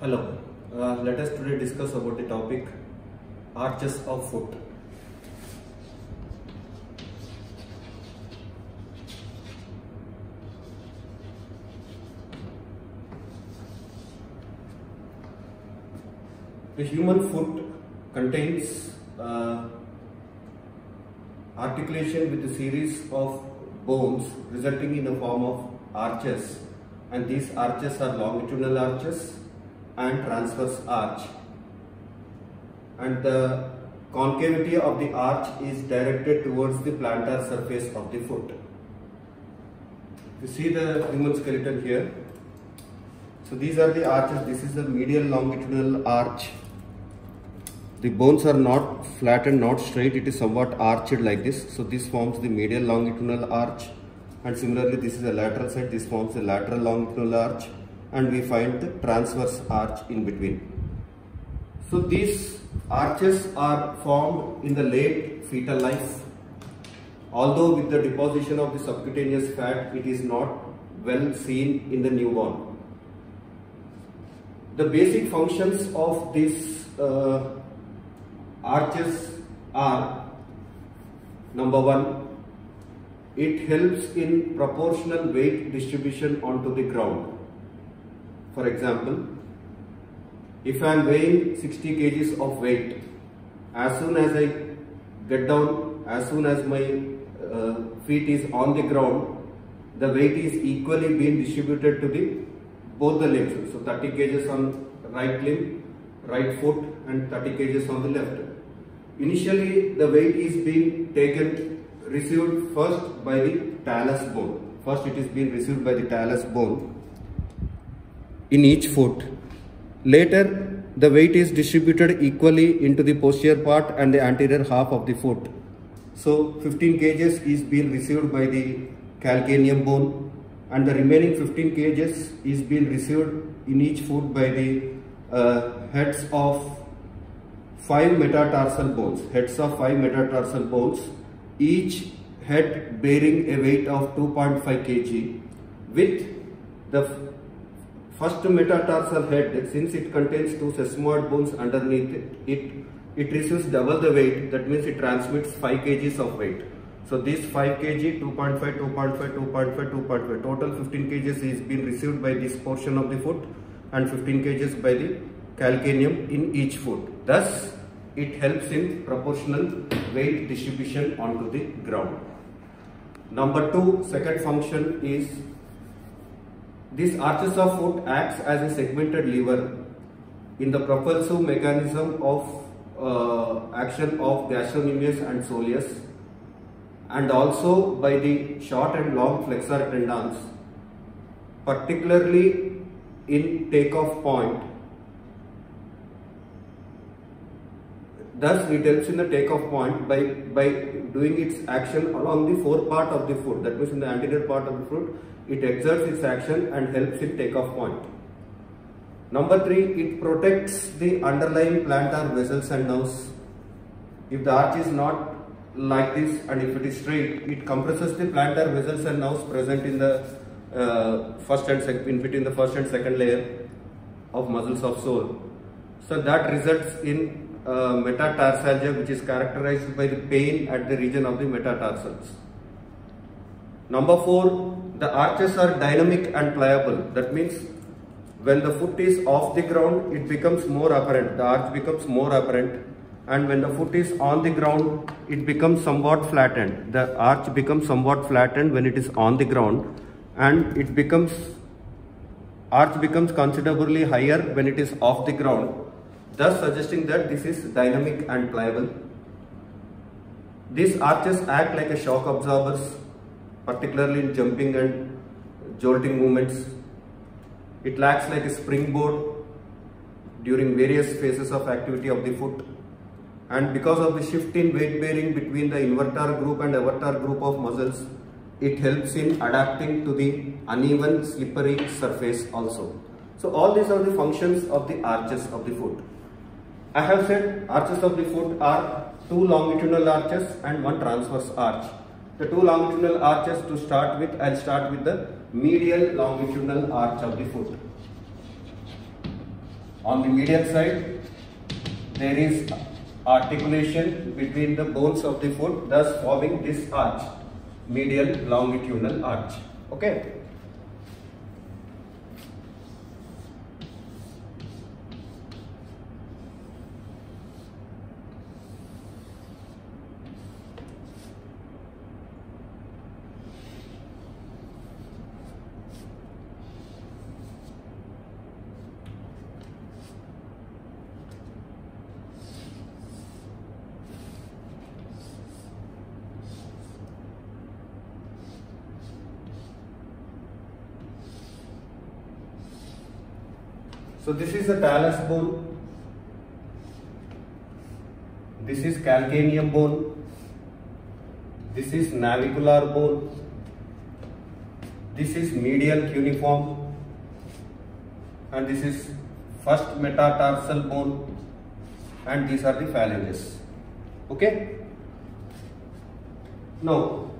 Hello, uh, let us today discuss about the topic arches of foot. The human foot contains uh, articulation with a series of bones resulting in a form of arches. And these arches are longitudinal arches and transverse arch and the concavity of the arch is directed towards the plantar surface of the foot. You see the human skeleton here. So these are the arches. This is the medial longitudinal arch. The bones are not flattened, not straight. It is somewhat arched like this. So this forms the medial longitudinal arch. And similarly, this is the lateral side. This forms the lateral longitudinal arch. And we find the transverse arch in between. So these arches are formed in the late fetal life. Although with the deposition of the subcutaneous fat, it is not well seen in the newborn. The basic functions of these uh, arches are number one, it helps in proportional weight distribution onto the ground. For example, if I am weighing 60 kgs of weight, as soon as I get down, as soon as my uh, feet is on the ground, the weight is equally being distributed to the both the limbs. So 30 kgs on right limb, right foot and 30 kgs on the left. Initially the weight is being taken, received first by the talus bone. First it is being received by the talus bone in each foot. Later the weight is distributed equally into the posterior part and the anterior half of the foot. So 15 kgs is being received by the calcaneum bone and the remaining 15 kgs is being received in each foot by the uh, heads of five metatarsal bones, heads of five metatarsal bones, each head bearing a weight of 2.5 kg with the first metatarsal head, since it contains two sesamoid bones underneath it, it, receives double the weight, that means it transmits 5 kgs of weight. So this 5 kg, 2.5, 2.5, 2.5, 2.5, total 15 kgs is being received by this portion of the foot and 15 kgs by the calcaneum in each foot. Thus, it helps in proportional weight distribution onto the ground. Number two, second function is this arches of foot acts as a segmented lever in the propulsive mechanism of uh, action of gastrocnemius and soleus and also by the short and long flexor tendons particularly in takeoff point. Thus, it helps in the takeoff point by, by doing its action along the fore part of the foot. That means in the anterior part of the foot, it exerts its action and helps it take off point. Number three, it protects the underlying plantar vessels and nerves. If the arch is not like this and if it is straight, it compresses the plantar vessels and nerves present in the uh, first and second, in between the first and second layer of muscles of sole. So that results in uh, metatarsalgia which is characterized by the pain at the region of the metatarsals. Number four, the arches are dynamic and pliable. That means when the foot is off the ground, it becomes more apparent. The arch becomes more apparent. And when the foot is on the ground, it becomes somewhat flattened. The arch becomes somewhat flattened when it is on the ground. And it becomes, arch becomes considerably higher when it is off the ground thus suggesting that this is dynamic and pliable. These arches act like a shock absorbers, particularly in jumping and jolting movements. It acts like a springboard during various phases of activity of the foot. And because of the shift in weight bearing between the invertor group and evertor group of muscles, it helps in adapting to the uneven slippery surface also. So all these are the functions of the arches of the foot. I have said arches of the foot are two longitudinal arches and one transverse arch. The two longitudinal arches to start with, I'll start with the medial longitudinal arch of the foot. On the medial side, there is articulation between the bones of the foot, thus forming this arch, medial longitudinal arch. Okay. So this is the talus bone. This is calcaneum bone. This is navicular bone. This is medial cuneiform. And this is first metatarsal bone. And these are the phalanges. Okay. Now,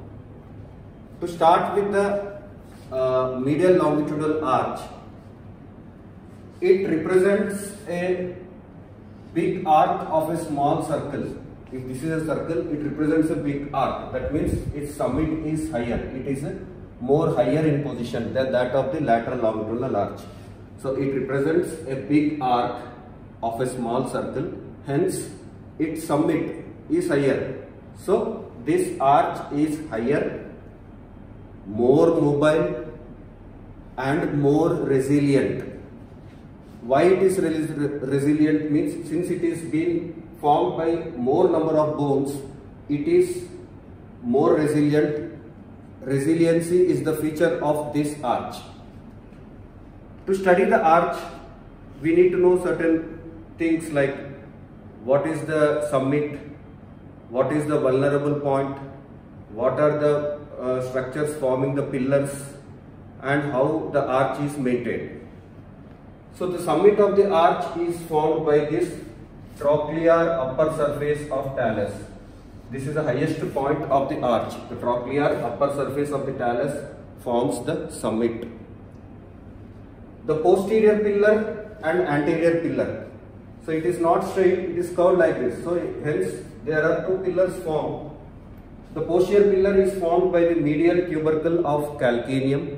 to start with the uh, medial longitudinal arch, it represents a big arc of a small circle. If this is a circle, it represents a big arc. That means its summit is higher. It is more higher in position than that of the lateral longitudinal arch. So it represents a big arc of a small circle. Hence, its summit is higher. So this arch is higher, more mobile and more resilient why it is resilient means since it is being formed by more number of bones, it is more resilient. Resiliency is the feature of this arch. To study the arch, we need to know certain things like what is the summit, what is the vulnerable point, what are the uh, structures forming the pillars and how the arch is maintained. So the summit of the arch is formed by this trochlear upper surface of talus. This is the highest point of the arch. The trochlear upper surface of the talus forms the summit. The posterior pillar and anterior pillar. So it is not straight, it is curved like this. So hence there are two pillars formed. The posterior pillar is formed by the medial tubercle of calcaneum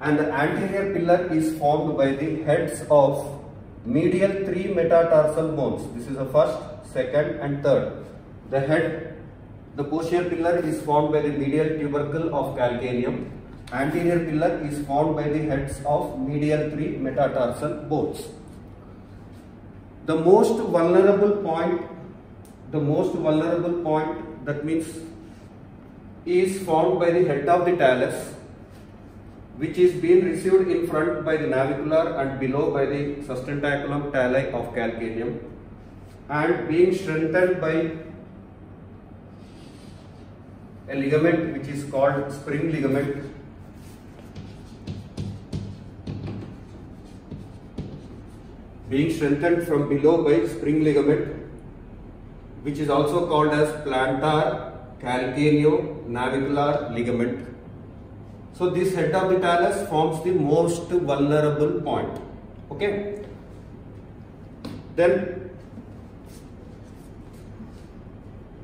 and the anterior pillar is formed by the heads of medial three metatarsal bones. This is the first, second and third. The head, the posterior pillar is formed by the medial tubercle of calcaneum. Anterior pillar is formed by the heads of medial three metatarsal bones. The most vulnerable point, the most vulnerable point that means is formed by the head of the talus which is being received in front by the navicular and below by the sustentaculum tali of calcaneum and being strengthened by a ligament which is called spring ligament. Being strengthened from below by spring ligament which is also called as plantar calcaneo navicular ligament so this head of the talus forms the most vulnerable point. Okay. Then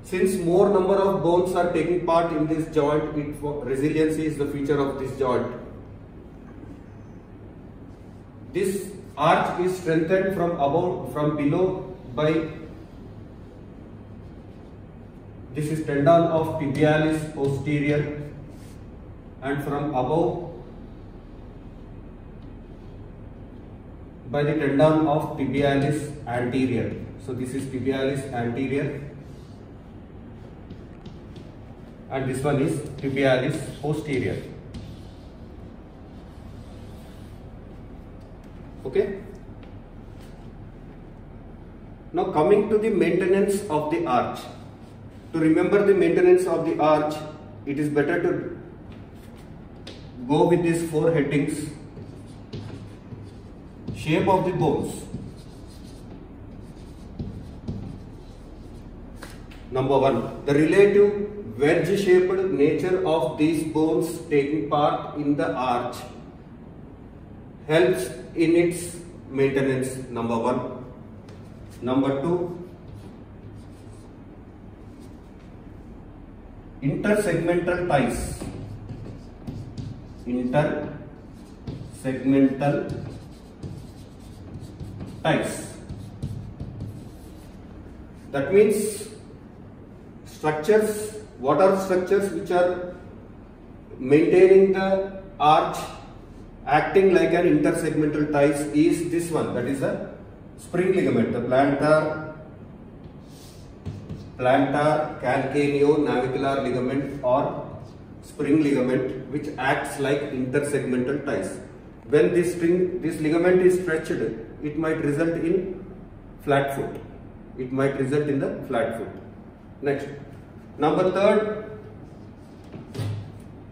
since more number of bones are taking part in this joint, it, resiliency is the feature of this joint. This arch is strengthened from above, from below by this is tendon of tibialis posterior and from above by the tendon of tibialis anterior. So this is tibialis anterior and this one is tibialis posterior. Okay. Now coming to the maintenance of the arch. To remember the maintenance of the arch, it is better to go with these four headings. Shape of the bones. Number one, the relative wedge-shaped nature of these bones taking part in the arch helps in its maintenance number one. Number two, intersegmental ties. Intersegmental ties. That means structures, what are structures which are maintaining the arch acting like an intersegmental ties is this one that is a spring ligament the plantar plantar calcaneo navicular ligament or spring ligament which acts like intersegmental ties. When this string this ligament is stretched it might result in flat foot. It might result in the flat foot. Next. Number third.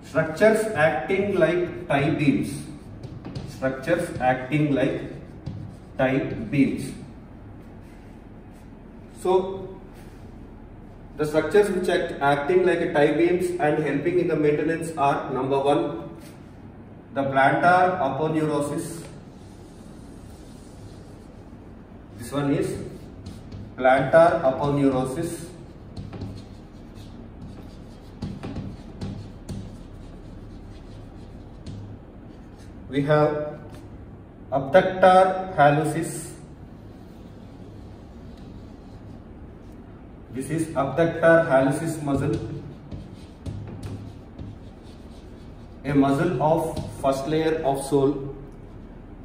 Structures acting like tie beams. Structures acting like tie beams. So the structures which act acting like tie beams and helping in the maintenance are number one the plantar aponeurosis. This one is plantar aponeurosis. We have abductor hallucis. This is abductor hallucis muscle, a muscle of first layer of sole.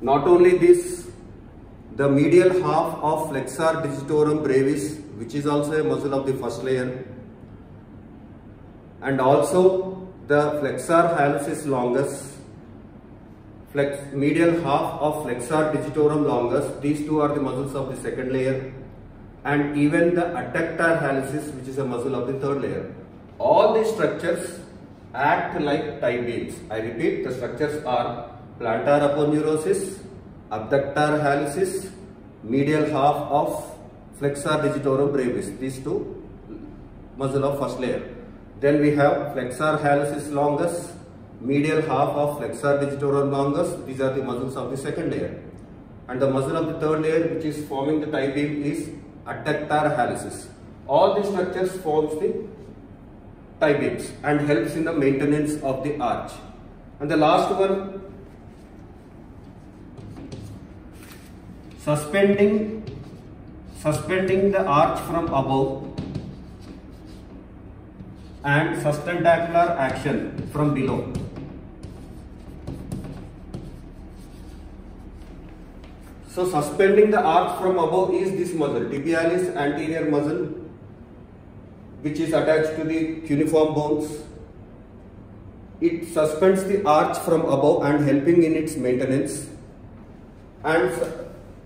Not only this, the medial half of flexor digitorum brevis, which is also a muscle of the first layer, and also the flexor hallucis longus flex, medial half of flexor digitorum longus. These two are the muscles of the second layer and even the adductor hallucis which is a muscle of the third layer. All these structures act like tie beams. I repeat the structures are plantar aponeurosis, abductor hallucis, medial half of flexor digitorum brevis. These two muscle of first layer. Then we have flexor hallucis longus, medial half of flexor digitorum longus. These are the muscles of the second layer. And the muscle of the third layer which is forming the tie beam is adductor hallucis. All these structures forms the tie beams and helps in the maintenance of the arch. And the last one, suspending, suspending the arch from above and sustentacular action from below. So suspending the arch from above is this muscle, tibialis anterior muscle which is attached to the cuneiform bones. It suspends the arch from above and helping in its maintenance and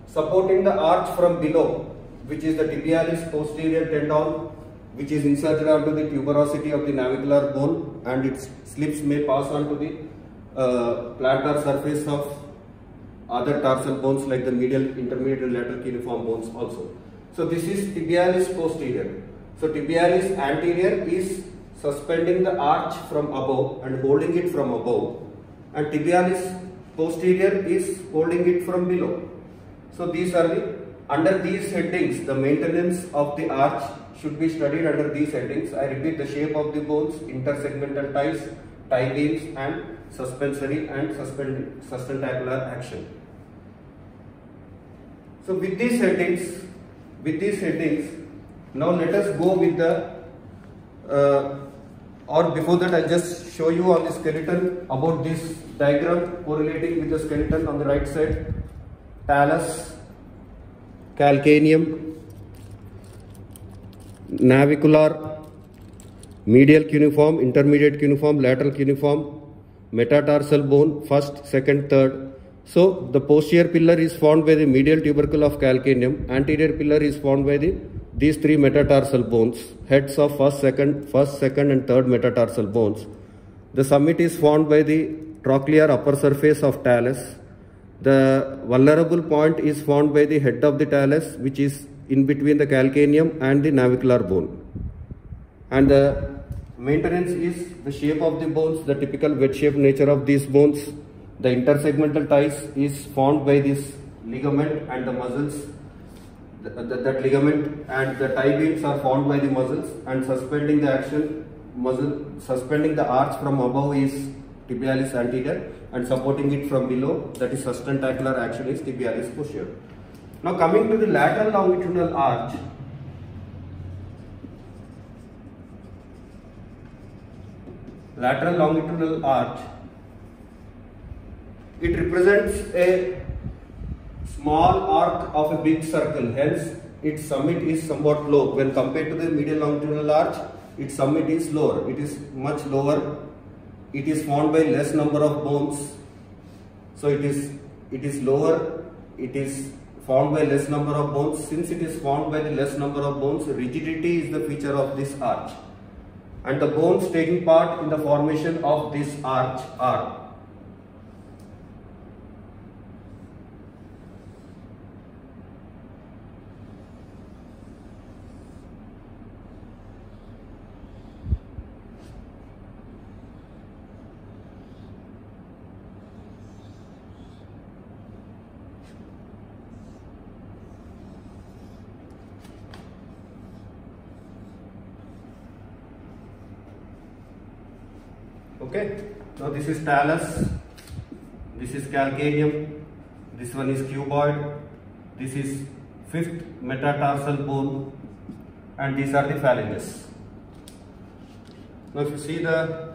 supporting the arch from below which is the tibialis posterior tendon which is inserted onto the tuberosity of the navicular bone and its slips may pass on to the uh, plantar surface of other tarsal bones like the medial, intermediate and lateral cuneiform bones also. So this is tibialis posterior. So tibialis anterior is suspending the arch from above and holding it from above and tibialis posterior is holding it from below. So these are the, under these headings, the maintenance of the arch should be studied under these headings. I repeat the shape of the bones, intersegmental ties, tie beams and suspensory and sustentacular action. So with these headings, with these headings, now let us go with the, uh, or before that I'll just show you on the skeleton about this diagram correlating with the skeleton on the right side, talus, calcaneum, navicular, medial cuneiform, intermediate cuneiform, lateral cuneiform, metatarsal bone, first, second, third. So the posterior pillar is formed by the medial tubercle of calcaneum, anterior pillar is formed by the these three metatarsal bones, heads of first, second, first, second and third metatarsal bones. The summit is formed by the trochlear upper surface of talus. The vulnerable point is formed by the head of the talus which is in between the calcaneum and the navicular bone. And the maintenance is the shape of the bones, the typical wedge shape nature of these bones. The intersegmental ties is formed by this ligament and the muscles that ligament and the tie beams are formed by the muscles and suspending the action muscle suspending the arch from above is tibialis anterior and supporting it from below that is sustentacular action is tibialis posterior. Now coming to the lateral longitudinal arch lateral longitudinal arch. It represents a small arc of a big circle. Hence its summit is somewhat low when compared to the medial longitudinal arch its summit is lower. It is much lower. It is formed by less number of bones. So it is it is lower. It is formed by less number of bones. Since it is formed by the less number of bones rigidity is the feature of this arch and the bones taking part in the formation of this arch are okay. Now this is talus this is calcaneum this one is cuboid. This is fifth metatarsal bone and these are the phalanges. Now if you see the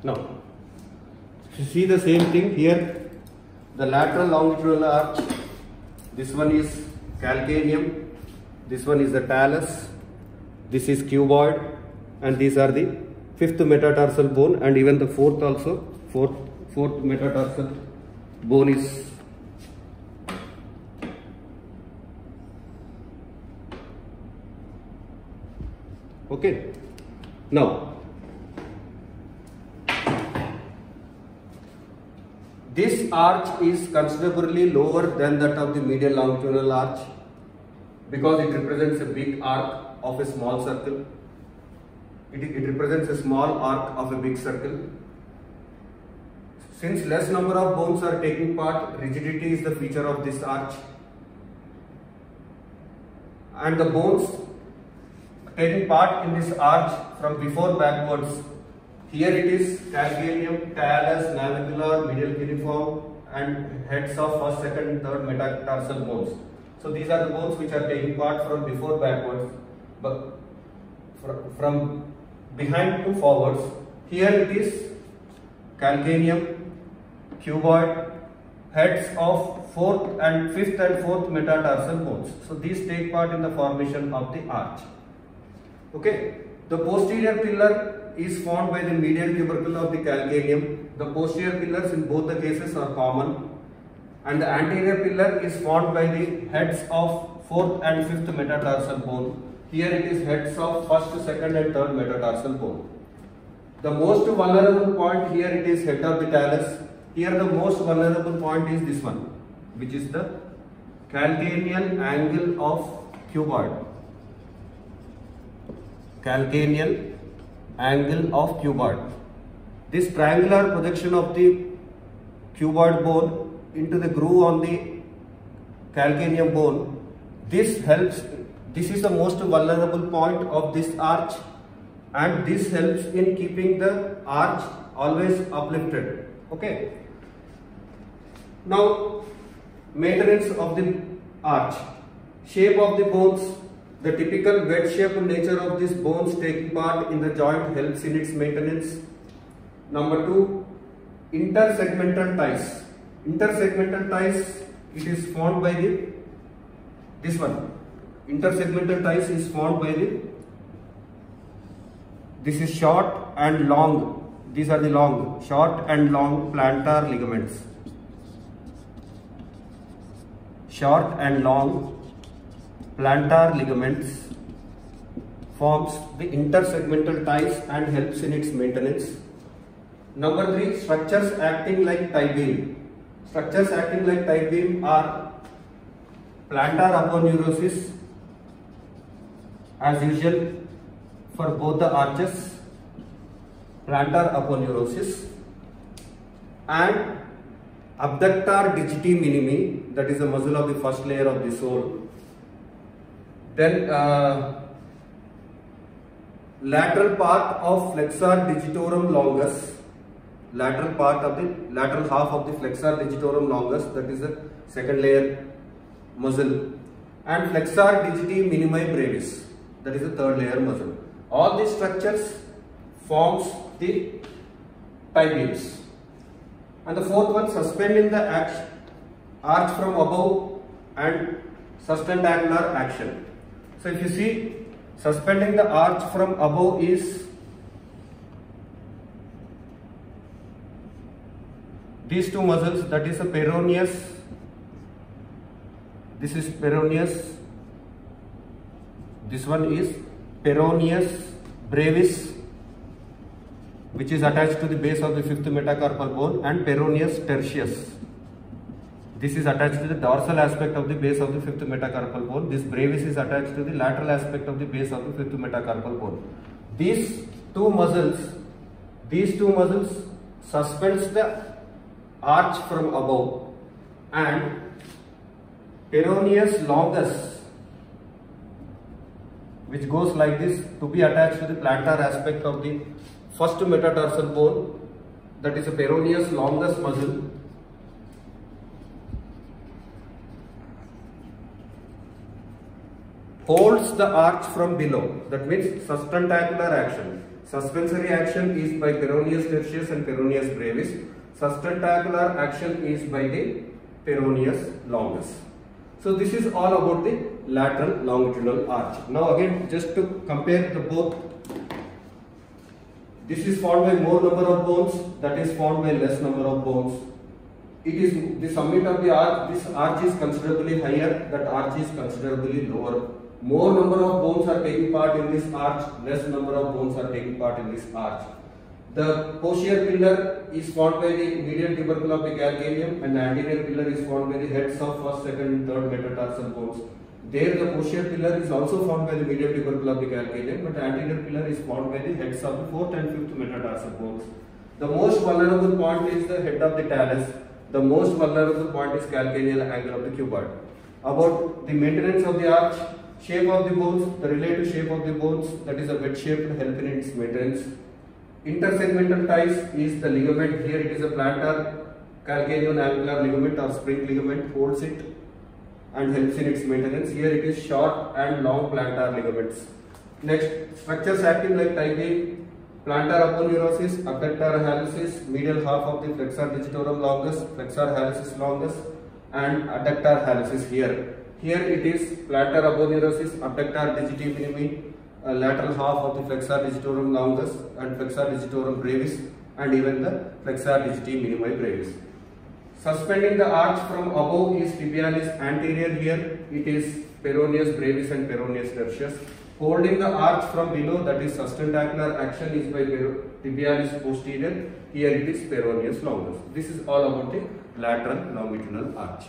Now, if you see the same thing here, the lateral longitudinal arch, this one is calcaneum, this one is the talus, this is cuboid, and these are the fifth metatarsal bone, and even the fourth also, fourth, fourth metatarsal bone is okay. Now, This arch is considerably lower than that of the medial longitudinal arch because it represents a big arc of a small circle. It, it represents a small arc of a big circle. Since less number of bones are taking part, rigidity is the feature of this arch. And the bones taking part in this arch from before backwards here it is calcaneum, talus, navicular, medial cuneiform and heads of first, second, third metatarsal bones. So these are the bones which are taking part from before backwards, but from behind to forwards. Here it is calcaneum, cuboid, heads of fourth and fifth and fourth metatarsal bones. So these take part in the formation of the arch. Okay. The posterior pillar is formed by the medial tubercle of the calcaneum. The posterior pillars in both the cases are common and the anterior pillar is formed by the heads of fourth and fifth metatarsal bone. Here it is heads of first, second and third metatarsal bone. The most vulnerable point here it is head of the talus. Here the most vulnerable point is this one which is the calcaneal angle of cuboid. Calcaneal angle of cuboid. This triangular projection of the cuboid bone into the groove on the calcaneum bone, this helps, this is the most vulnerable point of this arch and this helps in keeping the arch always uplifted. Okay. Now, maintenance of the arch. Shape of the bones the typical wedge-shaped nature of these bones taking part in the joint helps in its maintenance. Number two, intersegmental ties. Intersegmental ties, it is formed by the, this one. Intersegmental ties is formed by the, this is short and long. These are the long, short and long plantar ligaments. Short and long plantar ligaments forms the intersegmental ties and helps in its maintenance. Number 3 structures acting like tie beam. Structures acting like tie beam are plantar aponeurosis as usual for both the arches plantar aponeurosis and abductor digiti minimi that is the muscle of the first layer of the sole then uh, lateral part of flexor digitorum longus. Lateral part of the lateral half of the flexor digitorum longus that is the second layer muscle and flexor digiti minimi brevis that is the third layer muscle all these structures forms the tie and the fourth one suspending the arch from above and sustentacular action so if you see suspending the arch from above is these two muscles that is a peroneus. This is peroneus. This one is peroneus brevis which is attached to the base of the fifth metacarpal bone and peroneus tertius this is attached to the dorsal aspect of the base of the fifth metacarpal bone. This brevis is attached to the lateral aspect of the base of the fifth metacarpal bone. These two muscles, these two muscles suspends the arch from above and peroneus longus which goes like this to be attached to the plantar aspect of the first metatarsal bone that is a peroneus longus muscle holds the arch from below. That means sustentacular action. Suspensory action is by peroneus tertius and peroneus brevis. Sustentacular action is by the peroneus longus. So this is all about the lateral longitudinal arch. Now again just to compare the both. This is formed by more number of bones, that is formed by less number of bones. It is the summit of the arch, this arch is considerably higher, that arch is considerably lower more number of bones are taking part in this arch, less number of bones are taking part in this arch. The posterior pillar is formed by the medial tubercle of the calcaneum and the anterior pillar is formed by the heads of first, second and third metatarsal bones. There the posterior pillar is also formed by the medial tubercle of the calcaneum but the anterior pillar is formed by the heads of the fourth and fifth metatarsal bones. The most vulnerable point is the head of the talus. The most vulnerable point is calcaneal angle of the cuboid. About the maintenance of the arch, Shape of the bones, the relative shape of the bones, that is a wedge shaped help in its maintenance. Intersegmental ties is the ligament, here it is a plantar calcaneonavicular ligament or spring ligament, holds it and helps in its maintenance. Here it is short and long plantar ligaments. Next, structures acting like tie beam, plantar aponeurosis, abductor hallucis, medial half of the flexor digitorum longus, flexor hallucis longus and adductor hallucis here. Here it is plantar aponeurosis, abductor digiti minimi, uh, lateral half of the flexor digitorum longus and flexor digitorum brevis and even the flexor digiti minimi brevis. Suspending the arch from above is tibialis anterior here, it is peroneus brevis and peroneus tertius. Holding the arch from below that is sustentacular action is by tibialis posterior, here it is peroneus longus. This is all about the lateral longitudinal arch.